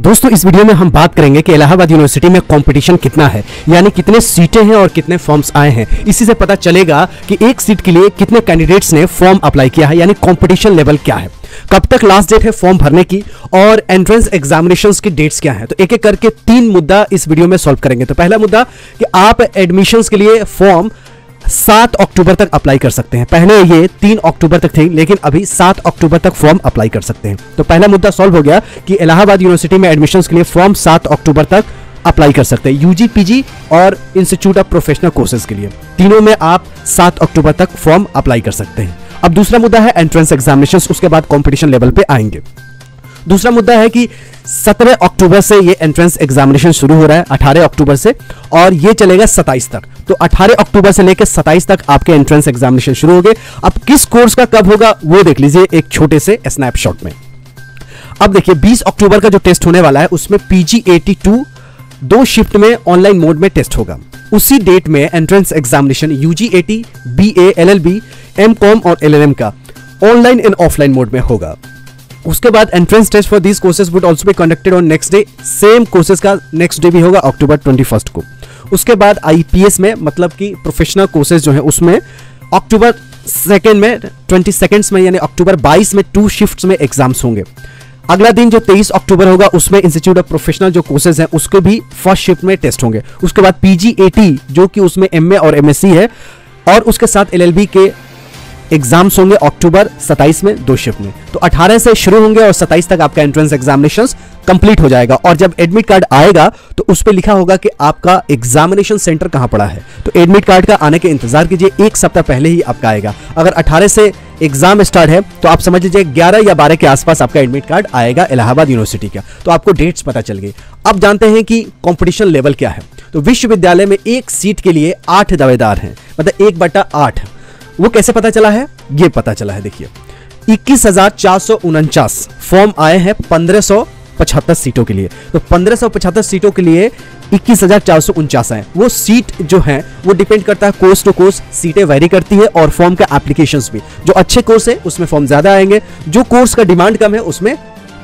दोस्तों, इस वीडियो में हम बात करेंगे कि इलाहाबाद यूनिवर्सिटी में कंपटीशन कितना है, यानी कितने सीटें हैं और कितने फॉर्म्स आए हैं। इसी से पता चलेगा कि एक सीट के लिए कितने कैंडिडेट्स ने फॉर्म अप्लाई किया है, यानी कंपटीशन लेवल क्या है। कब तक लास्ट डेट है फॉर्म भरने की और एंट्रेंस एग्जामिनेशन की डेट्स क्या है। तो एक एक करके तीन मुद्दा इस वीडियो में सॉल्व करेंगे। तो पहला मुद्दा कि आप एडमिशन के लिए फॉर्म सात अक्टूबर तक अप्लाई कर सकते हैं। पहले ये तीन अक्टूबर तक थे, लेकिन अभी सात अक्टूबर तक फॉर्म अप्लाई कर सकते हैं। तो पहला मुद्दा सॉल्व हो गया कि इलाहाबाद यूनिवर्सिटी में एडमिशंस के लिए फॉर्म सात अक्टूबर तक अप्लाई कर सकते हैं। यूजी पीजी और इंस्टीट्यूट ऑफ़ प्रोफेशनल कोर्सेज के लिए। तीनों में आप सात अक्टूबर तक फॉर्म अप्लाई कर सकते हैं। अब दूसरा मुद्दा है एंट्रेंस एग्जामिनेशन उसके बाद कॉम्पिटिशन लेवल पे आएँगे। दूसरा मुद्दा है कि 17 अक्टूबर से ये एंट्रेंस एग्जामिनेशन शुरू हो रहा है 18 अक्टूबर से, और ये चलेगा 27 तक। तो 18 अक्टूबर से लेकर 27 तक आपके एंट्रेंस एग्जामिनेशन शुरू हो गए अब किस कोर्स का कब होगा, वो देख लीजिए एक छोटे से स्नैपशॉट में। अब देखिए 20 अक्टूबर का जो टेस्ट होने वाला है, उसमें पीजी 82 दो शिफ्ट में ऑनलाइन मोड में टेस्ट होगा। उसी डेट में entrance examination UG AT B A L L B M com और एल एल एम का ऑनलाइन एंड ऑफलाइन मोड में होगा। उसके बाद entrance test for these courses would also be conducted on next day same courses का next day भी होगा October twenty को। उसके बाद आईपीएस में मतलब कि प्रोफेशनल कोर्सेज जो है, उसमें अक्टूबर सेकेंड में ट्वेंटी सेकेंड्स में, यानी अक्टूबर 22 में टू शिफ्ट में एग्ज़ाम्स होंगे। अगला दिन जो 23 अक्टूबर होगा, उसमें इंस्टीट्यूट ऑफ़ प्रोफेशनल जो कोर्सेज हैं, उसके भी फ़र्स्ट शिफ्ट में टेस्ट होंगे। उसके बाद पीजीएटी जो कि उसमें एमए और एमएससी है, और उसके साथ एलएलबी के एग्ज़ाम्स होंगे अक्टूबर 27 में दो शिफ्ट में। तो 18 से शुरू होंगे और 27 तक आपका एंट्रेंस एग्जामिनेशन कंप्लीट हो जाएगा। और जब एडमिट कार्ड आएगा तो उस पर लिखा होगा कि आपका एग्जामिनेशन सेंटर कहाँ पड़ा है। तो एडमिट कार्ड का आने के इंतज़ार कीजिए, एक सप्ताह पहले ही आपका आएगा। अगर 18 से एग्ज़ाम स्टार्ट है तो आप समझ लीजिए 11 या 12 के आसपास आपका एडमिट कार्ड आएगा इलाहाबाद यूनिवर्सिटी का। तो आपको डेट्स पता चल गई अब जानते हैं कि कॉम्पिटिशन लेवल क्या है। तो विश्वविद्यालय में एक सीट के लिए आठ दावेदार हैं। मतलब एक बटा आठ। वो कैसे पता चला है? ये पता चला है, देखिए। इक्कीस हज़ार चार सौ उनचास फॉर्म आए हैं पंद्रह सौ पचहत्तर सीटों के लिए। तो पंद्रह सौ पचहत्तर सीटों के लिए इक्कीस हज़ार चार सौ उनचास है। वो सीट जो है, वो डिपेंड करता है कोर्स टू कोर्स। सीटें वेरी करती है और फॉर्म का एप्लीकेशन भी। जो अच्छे कोर्स है, उसमें फॉर्म ज़्यादा आएँगे। जो कोर्स का डिमांड कम है, उसमें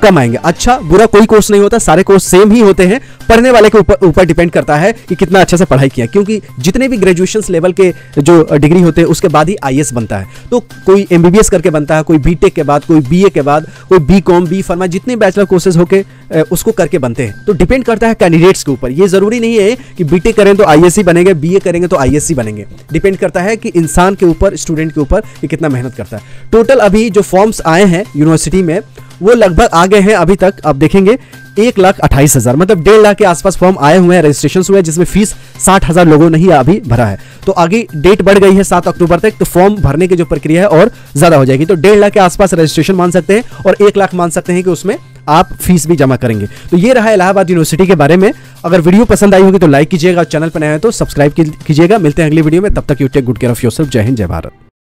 कम आएँगे। अच्छा बुरा कोई कोर्स नहीं होता, सारे कोर्स सेम ही होते हैं। पढ़ने वाले के ऊपर ऊपर डिपेंड करता है कि कितना अच्छे से पढ़ाई किया क्योंकि जितने भी ग्रेजुएशन लेवल के जो डिग्री होते हैं, उसके बाद ही आईएएस बनता है। तो कोई एमबीबीएस करके बनता है, कोई बी के बाद, कोई बीए के बाद, कोई बी कॉम बी फार्मा जितने बैचलर कोर्सेज होके उसको करके बनते हैं। तो डिपेंड करता है कैंडिडेट्स के ऊपर। ये ज़रूरी नहीं है कि बीटेक करें तो आईएससी बनेंगे बीए करेंगे तो आईएससी बनेंगे। डिपेंड करता है कि इंसान के ऊपर स्टूडेंट के ऊपर कि कितना मेहनत करता है। टोटल अभी जो फॉर्म्स आए हैं यूनिवर्सिटी में, वो लगभग आ गए हैं अभी तक। आप देखेंगे, एक लाख अट्ठाईस हज़ार मतलब डेढ़ लाख के आसपास फॉर्म आए हुए हैं रजिस्ट्रेशन हुए हैं, जिसमें फ़ीस साठ हज़ार लोगों ने ही अभी भरा है। तो आगे डेट बढ़ गई है सात अक्टूबर तक तो फॉर्म भरने की जो प्रक्रिया है और ज़्यादा हो जाएगी। तो डेढ़ लाख के आसपास रजिस्ट्रेशन मान सकते हैं और एक लाख मान सकते हैं कि उसमें आप फ़ीस भी जमा करेंगे। तो ये रहा इलाहाबाद यूनिवर्सिटी के बारे में। अगर वीडियो पसंद आई होगी तो लाइक कीजिएगा चैनल पर नया है तो सब्सक्राइब कीजिएगा। मिलते हैं अगली वीडियो में। तब तक you take good care of your जय हिंद, जय भारत।